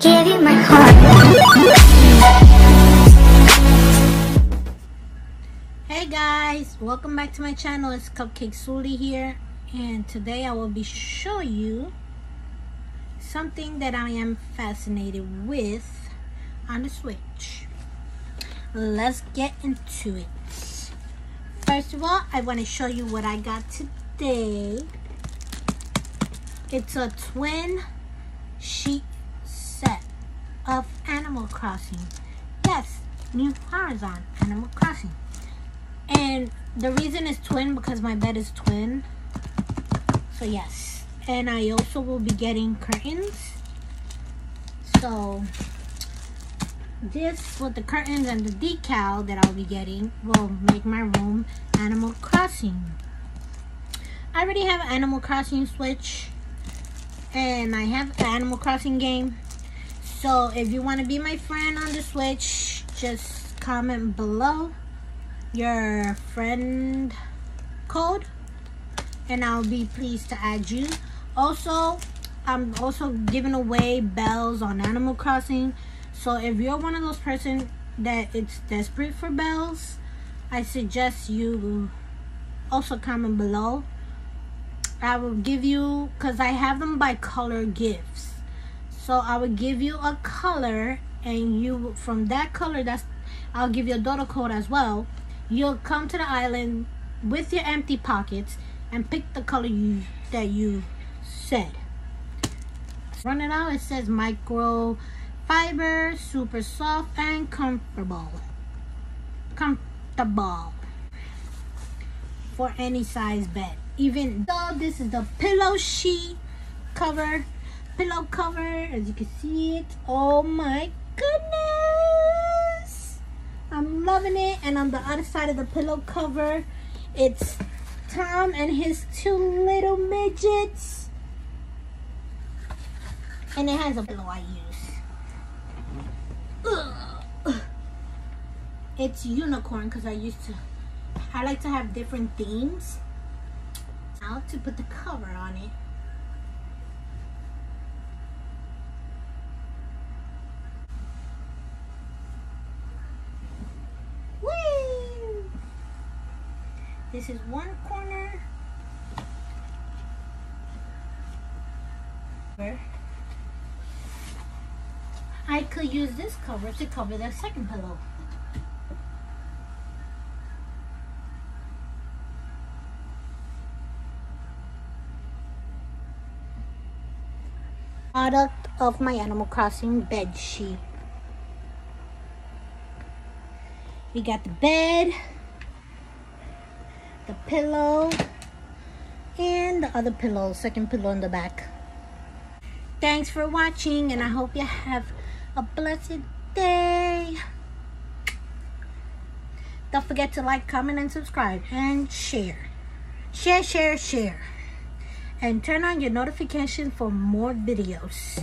Give you my heart. Hey guys, welcome back to my channel. It's Cupcake Zuly here, and today I will be showing you something that I am fascinated with on the Switch. Let's get into it. First of all, I want to show you what I got today. It's a twin sheet of Animal Crossing. Yes, New Horizon Animal Crossing. And the reason is twin because my bed is twin. So yes. And I also will be getting curtains. So this with the curtains and the decal that I'll be getting will make my room Animal Crossing. I already have Animal Crossing Switch and I have an Animal Crossing game. So if you want to be my friend on the Switch, just comment below your friend code and I'll be pleased to add you. Also, I'm also giving away bells on Animal Crossing. So if you're one of those person that it's desperate for bells, I suggest you also comment below I will give you because I have them by color gifts so I will give you a color and you from that color that's I'll give you a dodo code as well. You'll come to the island with your empty pockets and pick the color you that you said. Run it out. It says micro fiber super soft and comfortable. Comfortable. For any size bed. Even though this is the pillow sheet cover pillow cover. As you can see it. Oh my goodness. I'm loving it. And on the other side of the pillow cover it's tom and his two little midgets. And it has a pillow i use. Ugh. it's unicorn because i used to i like to have different themes. Now to put the cover on it. This is one corner. I could use this cover to cover the second pillow. product of my Animal Crossing bed sheet. We got the bed, the pillow, and the other pillow, second pillow in the back. Thanks for watching and I hope you have a blessed day. Don't forget to like, comment, and subscribe and share. Share, share, share and turn on your notification for more videos.